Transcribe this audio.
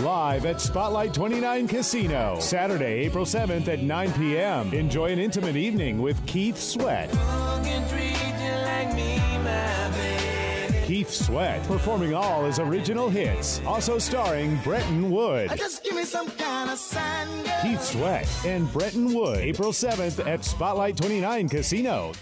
Live at Spotlight 29 Casino, Saturday, April 7th at 9 p.m. Enjoy an intimate evening with Keith Sweat. Keith Sweat performing all his original hits, also starring Brenton Wood. Kind of sign. Keith Sweat and Brenton Wood, April 7th at Spotlight 29 Casino.